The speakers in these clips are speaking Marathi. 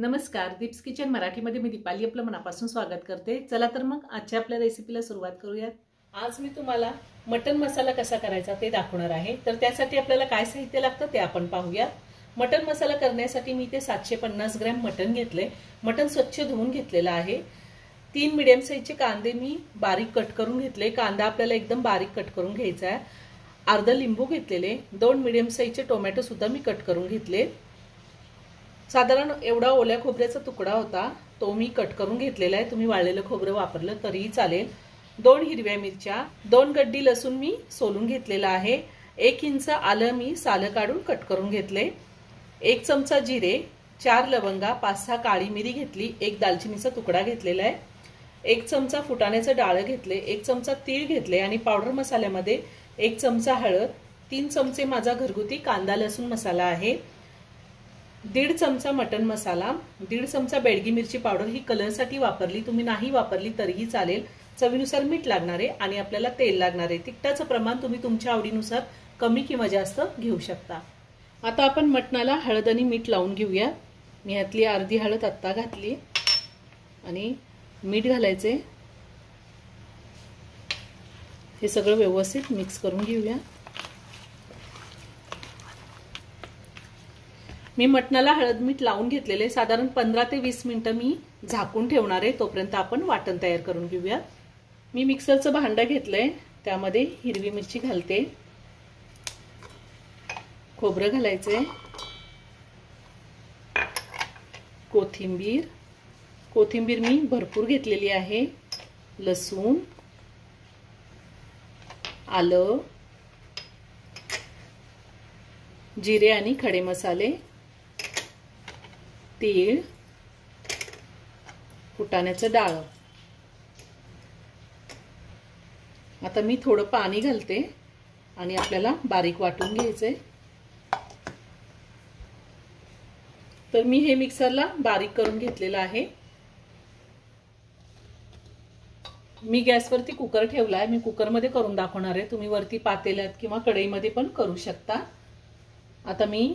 नमस्कार दीप्स किचन मराठीमध्ये मी दीपाली आपलं मनापासून स्वागत करते. चला तर मग आजच्या आपल्या रेसिपीला सुरुवात करूयात. आज मी तुम्हाला मटन मसाला कसा करायचा ते दाखवणार आहे. तर त्यासाठी आपल्याला काय साहित्य लागतं ते आपण पाहूयात. मटन मसाला करण्यासाठी मी ते सातशे पन्नास ग्रॅम मटन घेतले मटन स्वच्छ धुवून घेतलेलं आहे. तीन मिडियम साईजचे कांदे मी बारीक कट करून घेतले. कांदा आपल्याला एकदम बारीक कट करून घ्यायचा आहे. अर्धा लिंबू घेतलेले. दोन मिडियम साईजचे टोमॅटो सुद्धा मी कट करून घेतले. साधारण एवढा ओल्या खोबऱ्याचा तुकडा होता तो मी कट करून घेतलेला आहे. तुम्ही वाळलेलं खोबरं वापरलं तरीही चालेल. दोन हिरव्या मिरच्या दोन गड्डी लसूण मी सोलून घेतलेला आहे. एक इंच आलं मी सालं काढून कट करून घेतले. एक चमचा जिरे चार लवंगा पाच सहा काळी मिरी घेतली एक दालचिनीचा तुकडा घेतलेला आहे. एक चमचा फुटाण्याचं डाळं घेतले एक चमचा तीळ घेतले आणि पावडर मसाल्यामध्ये एक चमचा हळद तीन चमचे माझा घरगुती कांदा लसूण मसाला आहे. दीड चमचा मटन मसाला दीड चमचा बेडगी मिरची पावडर ही कलरसाठी वापरली तुम्ही नाही वापरली तरीही चालेल. चवीनुसार मीठ लागणार आहे आणि आपल्याला तेल लागणार आहे. तिखटाचं प्रमाण तुम्ही तुमच्या आवडीनुसार कमी किंवा जास्त घेऊ शकता. आता आपण मटणाला हळद आणि मीठ लावून घेऊया. मी ह्यातली अर्धी हळद आत्ता घातली. आणि मीठ घालायचे. हे सगळं व्यवस्थित मिक्स करून घेऊया. मी मटणाला हळद मीठ लावून घेतलेले साधारण पंधरा ते वीस मिनटं मी झाकून ठेवणार आहे तोपर्यंत आपण वाटण तयार करून घेऊया मी मिक्सरचं भांडं घेतलंय त्यामध्ये हिरवी मिरची घालते. खोबरं घालायचंय. कोथिंबीर. कोथिंबीर मी भरपूर घेतलेली आहे. लसूण. आलं. जिरे आणि खडे मसाले. तीळ फुटाण्याचं डाळ. आता मी थोडं पाणी घालते आणि आपल्याला बारीक वाटून घ्यायचंय. तर मी हे मिक्सरला बारीक करून घेतलेलं आहे. मी गॅसवरती कुकर ठेवला आहे मी कुकरमध्ये करून दाखवणार आहे. तुम्ही वरती पातेल्यात किंवा कढईमध्ये पण करू शकता. आता मी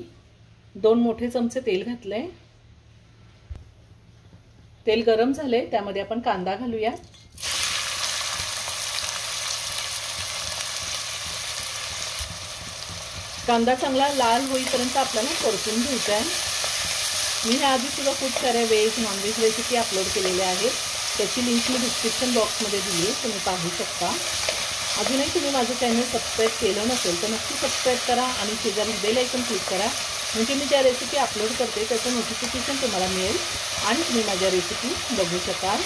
दोन मोठे चमचे तेल घातलंय. तेल गरम झाले त्यामध्ये आपण कांदा घालूया. कांदा चांगला लाल होईपर्यंत आपल्याला परतून घ्यायचा आहे. मी ह्या आधी सुद्धा खूप साऱ्या व्हेज नॉनव्हेज रेसिपी अपलोड केलेल्या आहेत. त्याची लिंक मी डिस्क्रिप्शन बॉक्समध्ये दिली आहे तुम्ही पाहू शकता. अजूनही तुम्ही माझं चॅनल सबस्क्राईब केलं नसेल तर नक्की सबस्क्राईब करा आणि शेजारी बेल ऐकून क्लिक करा. म्हणजे मी ज्या रेसिपी अपलोड करते त्याचं नोटिफिकेशन तुम्हाला मिळेल आणि तुम्ही माझ्या रेसिपी बघू शकाल.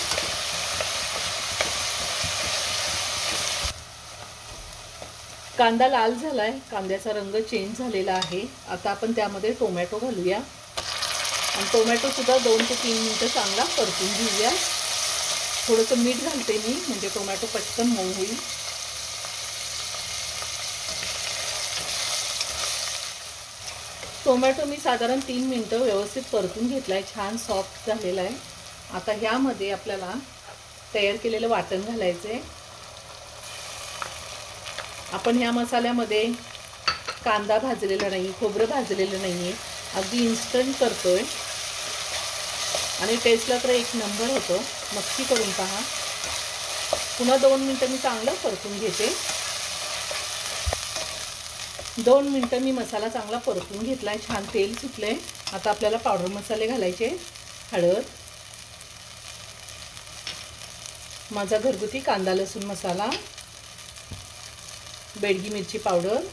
कांदा लाल झाला आहे कांद्याचा रंग चेंज झालेला आहे. आता आपण त्यामध्ये टोमॅटो घालूया. आणि टोमॅटो सुद्धा दोन ते तीन मिनटं चांगला परतून घेऊया. थोडंसं मीठ घालते मी म्हणजे टोमॅटो पटकन मऊ होईल. टोमॅटो मी साधारण तीन मिनटं व्यवस्थित परतून घेतला आहे छान सॉफ्ट झालेला आहे. आता ह्यामध्ये आपल्याला तयार केलेलं वाटण घालायचं आहे आपण ह्या मसाल्यामध्ये कांदा भाजलेला नाही खोबरं भाजलेलं नाही आहे अगदी इन्स्टंट करतोय. आणि टेस्टला तर एक नंबर होतं. नक्की करून पहा. पुन्हा दोन मिनटं मी चांगलं परतून घेते. दोन मिनटं मी मसाला चांगला परतून घेतला आहे छान तेल सुटलं आहे आता आपल्याला पावडर मसाले घालायचे. हळद. माझा घरगुती कांदा लसूण मसाला. बेडगी मिरची पावडर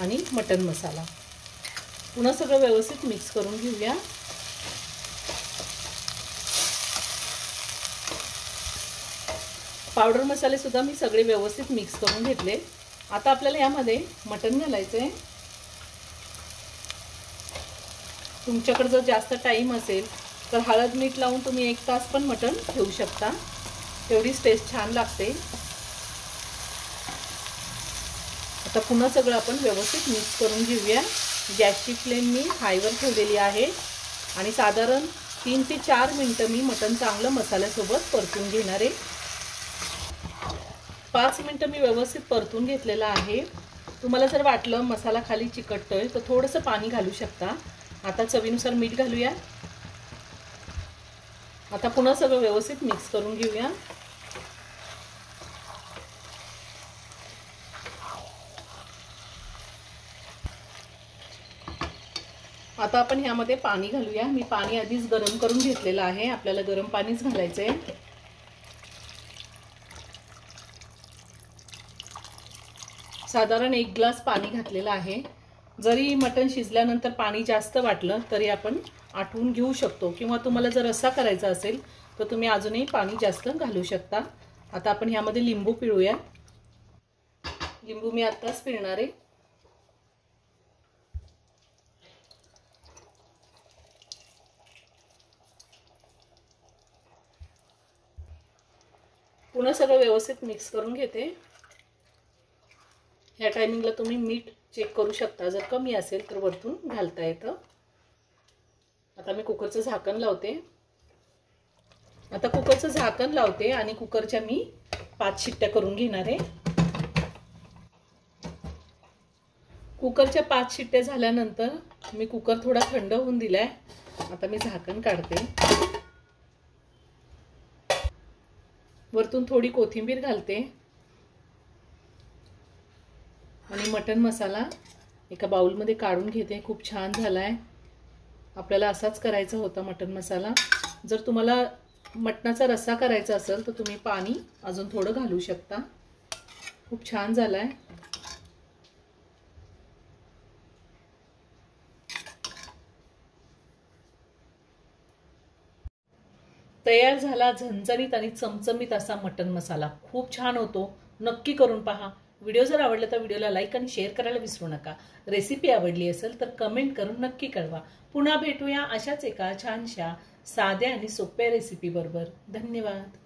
आणि मटन मसाला. पुन्हा सगळं व्यवस्थित मिक्स करून घेऊया. पावडर मसाले सुद्धा मी सगळे व्यवस्थित मिक्स करून घेतले. आता आपल्याला यामध्ये मटण घालायचं आहे तुमच्याकडे जर जास्त टाईम असेल तर हळद मीठ लावून तुम्ही एक तास पण मटण ठेवू शकता. तेवढीच टेस्ट छान लागते. आता पुन्हा सगळं आपण व्यवस्थित मिक्स करून घेऊया. गॅसची फ्लेम मी हायवर ठेवलेली आहे. आणि साधारण तीन ते चार मिनटं मी मटण चांगलं मसाल्यासोबत परतून घेणार आहे. पाच मिनटं मी व्यवस्थित परतून घेतलेलं आहे. तुम्हाला जर वाटलं मसाला खाली चिकटतोय तर थोडंसं पाणी घालू शकता. आता चवीनुसार मीठ घालूया. आता पुन्हा सगळं व्यवस्थित मिक्स करून घेऊया. आता आपण ह्यामध्ये पाणी घालूया. मी पाणी आधीच गरम करून घेतलेलं आहे. आपल्याला गरम पाणीच घालायचं आहे साधारण एक ग्लास पाणी घातलेलं आहे. जरी मटण शिजल्यानंतर पाणी जास्त वाटलं तरी आपण आठवून घेऊ शकतो. किंवा तुम्हाला जर रस्सा करायचा असेल तर तुम्ही अजूनही पाणी जास्त घालू शकता. आता आपण ह्यामध्ये लिंबू पिळूया. लिंबू मी आत्ताच पिळणार आहे. पुन्हा सगळं व्यवस्थित मिक्स करून घेते. ह्या टायमिंगला तुम्ही मीठ चेक करू शकता. जर कमी असेल तर वरतून घालता येतं. आता मी कुकरचं झाकण लावते. आता कुकरचं झाकण लावते आणि कुकरच्या मी पाच शिट्ट्या करून घेणार आहे. कुकरच्या पाच शिट्ट्या झाल्यानंतर मी कुकर थोडा थंड होऊन दिलाय. आता मी झाकण काढते. वरतून थोडी कोथिंबीर घालते. आणि मटन मसाला एका बाउलमध्ये काढून घेते. खूप छान झाला आहे आपल्याला असाच करायचा होता मटन मसाला. जर तुम्हाला मटणाचा रस्सा करायचा असेल तर तुम्ही पाणी अजून थोडं घालू शकता. खूप छान झाला आहे तयार झाला झणझणीत आणि चमचमीत असा मटन मसाला. खूप छान होतो. नक्की करून पहा. व्हिडिओ जर आवडला तर व्हिडिओला लाईक आणि शेअर करायला विसरू नका. रेसिपी आवडली असेल तर कमेंट करून नक्की कळवा. पुन्हा भेटूया अशाच एका छानशा साध्या आणि सोप्या रेसिपी बरोबर. धन्यवाद.